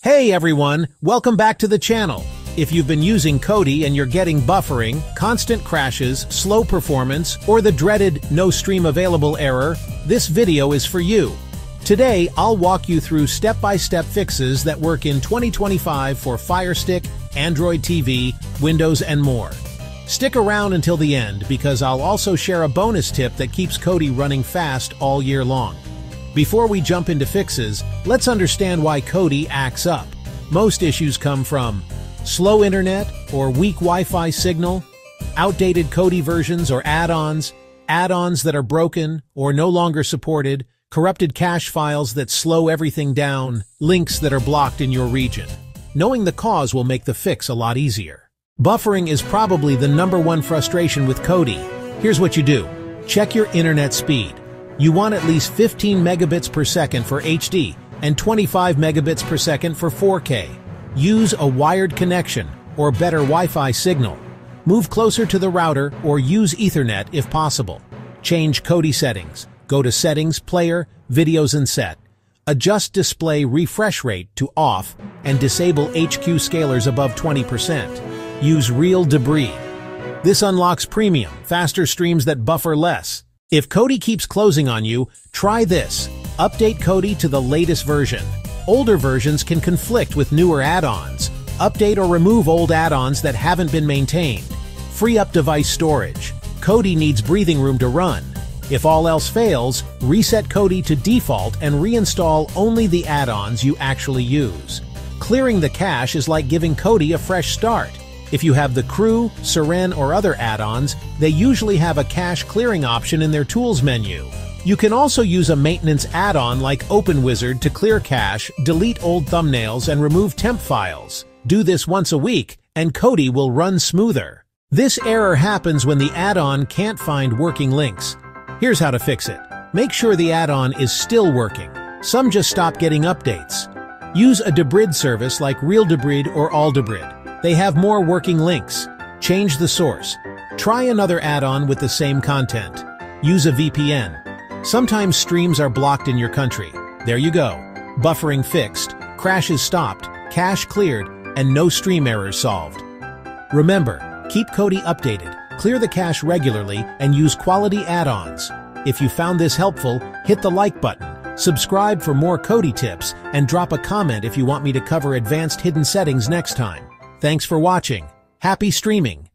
Hey everyone, welcome back to the channel. If you've been using Kodi and you're getting buffering, constant crashes, slow performance, or the dreaded no stream available error, this video is for you. Today, I'll walk you through step-by-step fixes that work in 2025 for Fire Stick, Android TV, Windows, and more. Stick around until the end because I'll also share a bonus tip that keeps Kodi running fast all year long. Before we jump into fixes, let's understand why Kodi acts up. Most issues come from slow internet or weak Wi-Fi signal, outdated Kodi versions or add-ons, add-ons that are broken or no longer supported, corrupted cache files that slow everything down, links that are blocked in your region. Knowing the cause will make the fix a lot easier. Buffering is probably the number one frustration with Kodi. Here's what you do. Check your internet speed. You want at least 15 megabits per second for HD and 25 megabits per second for 4K. Use a wired connection or better Wi-Fi signal. Move closer to the router or use Ethernet if possible. Change Kodi settings. Go to Settings, Player, Videos and Set. Adjust display refresh rate to off and disable HQ scalers above 20%. Use Real Debrid. This unlocks premium, faster streams that buffer less. If Kodi keeps closing on you, try this. Update Kodi to the latest version. Older versions can conflict with newer add-ons. Update or remove old add-ons that haven't been maintained. Free up device storage. Kodi needs breathing room to run. If all else fails, reset Kodi to default and reinstall only the add-ons you actually use. Clearing the cache is like giving Kodi a fresh start. If you have the Crew, Seren, or other add-ons, they usually have a cache clearing option in their Tools menu. You can also use a maintenance add-on like OpenWizard to clear cache, delete old thumbnails, and remove temp files. Do this once a week, and Kodi will run smoother. This error happens when the add-on can't find working links. Here's how to fix it. Make sure the add-on is still working. Some just stop getting updates. Use a Debrid service like RealDebrid or AllDebrid. They have more working links. Change the source. Try another add-on with the same content. Use a VPN. Sometimes streams are blocked in your country. There you go. Buffering fixed, crashes stopped, cache cleared, and no stream errors solved. Remember, keep Kodi updated, clear the cache regularly, and use quality add-ons. If you found this helpful, hit the like button, subscribe for more Kodi tips, and drop a comment if you want me to cover advanced hidden settings next time. Thanks for watching. Happy streaming!